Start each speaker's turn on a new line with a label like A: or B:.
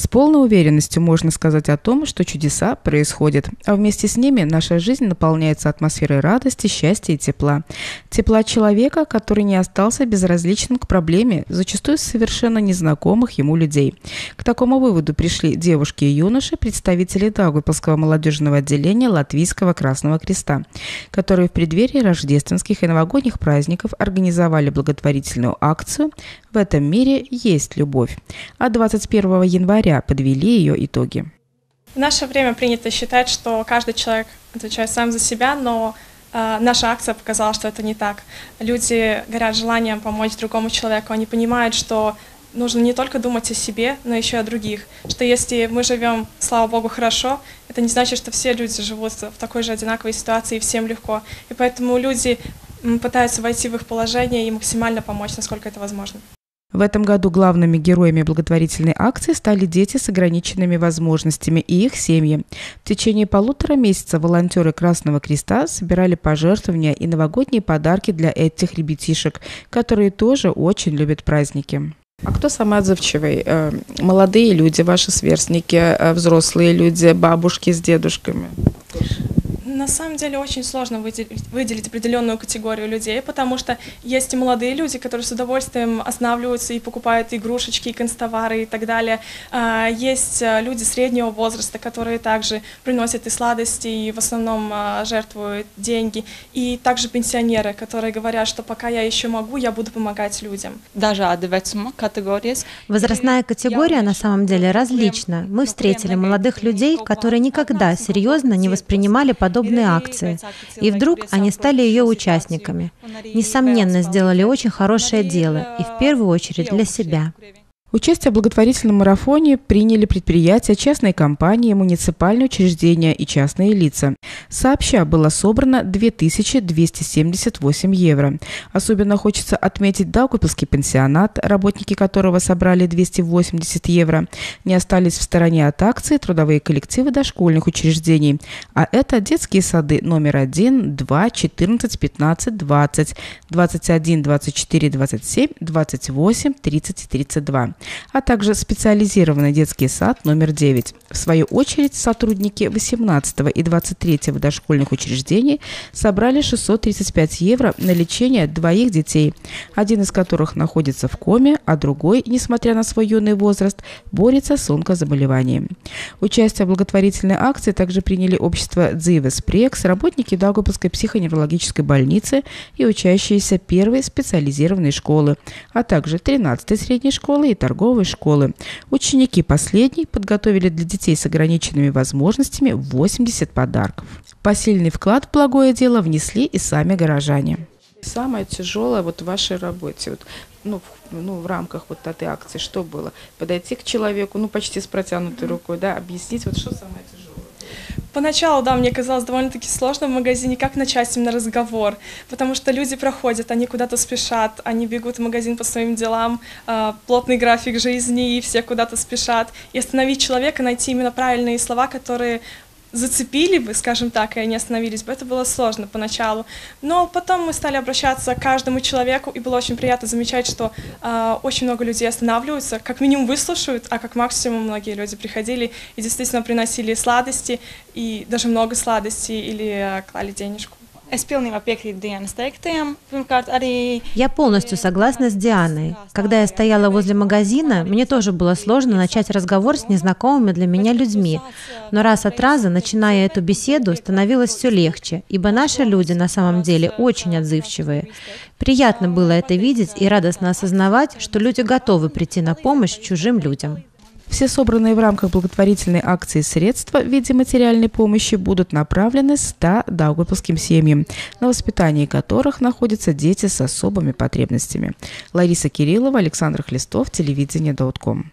A: С полной уверенностью можно сказать о том, что чудеса происходят, а вместе с ними наша жизнь наполняется атмосферой радости, счастья и тепла. Тепла человека, который не остался безразличным к проблеме, зачастую совершенно незнакомых ему людей. К такому выводу пришли девушки и юноши, представители Даугавпилского молодежного отделения Латвийского Красного Креста, которые в преддверии рождественских и новогодних праздников организовали благотворительную акцию «В этом мире есть любовь», а 21 января подвели ее итоги.
B: В наше время принято считать, что каждый человек отвечает сам за себя, но э, наша акция показала, что это не так. Люди горят желанием помочь другому человеку, они понимают, что нужно не только думать о себе, но еще и о других. Что если мы живем, слава Богу, хорошо, это не значит, что все люди живут в такой же одинаковой ситуации и всем легко. И поэтому люди пытаются войти в их положение и максимально помочь, насколько это возможно.
A: В этом году главными героями благотворительной акции стали дети с ограниченными возможностями и их семьи. В течение полутора месяца волонтеры Красного Креста собирали пожертвования и новогодние подарки для этих ребятишек, которые тоже очень любят праздники. А кто самый отзывчивый? Э, молодые люди, ваши сверстники, э, взрослые люди, бабушки с дедушками?
B: На самом деле очень сложно выделить, выделить определенную категорию людей, потому что есть и молодые люди, которые с удовольствием останавливаются и покупают игрушечки, и констовары и так далее. А, есть а, люди среднего возраста, которые также приносят и сладости, и в основном а, жертвуют деньги. И также пенсионеры, которые говорят, что пока я еще могу, я буду помогать людям.
C: Даже Возрастная категория на самом деле различна. Мы встретили молодых людей, которые никогда серьезно не воспринимали подобные подобные акции. И вдруг они стали ее участниками. Несомненно, сделали очень хорошее дело, и в первую очередь для себя.
A: Участие в благотворительном марафоне приняли предприятия, частные компании, муниципальные учреждения и частные лица. Сообща было собрано 2278 евро. Особенно хочется отметить Даугавпилский пенсионат, работники которого собрали 280 евро. Не остались в стороне от акции трудовые коллективы дошкольных учреждений. А это детские сады номер 1, 2, 14, 15, 20, 21, 24, 27, 28, 30 и 32 а также специализированный детский сад номер 9. В свою очередь, сотрудники 18 и 23 дошкольных учреждений собрали 635 евро на лечение двоих детей, один из которых находится в коме, а другой, несмотря на свой юный возраст, борется с онкозаболеванием. Участие в благотворительной акции также приняли общество Дзивес Прекс, работники Даугавпилской психоневрологической больницы и учащиеся первой специализированной школы, а также 13-й средней школы и торговой школы. Ученики последней подготовили для детей с ограниченными возможностями 80 подарков. Посильный вклад в благое дело внесли и сами горожане. Самое тяжелое вот в вашей работе, вот, ну, в, ну, в рамках вот этой акции, что было? Подойти к человеку, ну, почти с протянутой рукой, да, объяснить, вот что самое тяжелое?
B: Поначалу, да, мне казалось довольно-таки сложно в магазине, как начать именно разговор, потому что люди проходят, они куда-то спешат, они бегут в магазин по своим делам, э, плотный график жизни, и все куда-то спешат. И остановить человека, найти именно правильные слова, которые зацепили бы, скажем так, и они остановились бы, это было сложно поначалу. Но потом мы стали обращаться к каждому человеку, и было очень приятно замечать, что э, очень много людей останавливаются, как минимум выслушают, а как максимум многие люди приходили и действительно приносили сладости, и даже много сладостей, или э, клали денежку.
C: Я полностью согласна с Дианой. Когда я стояла возле магазина, мне тоже было сложно начать разговор с незнакомыми для меня людьми. Но раз от раза, начиная эту беседу, становилось все легче, ибо наши люди на самом деле очень отзывчивые. Приятно было это видеть и радостно осознавать, что люди готовы прийти на помощь чужим людям.
A: Все собранные в рамках благотворительной акции средства в виде материальной помощи будут направлены 100 даугавпилским семьям, на воспитании которых находятся дети с особыми потребностями. Лариса Кириллова, Александр Хлестов, телевидение Доутком.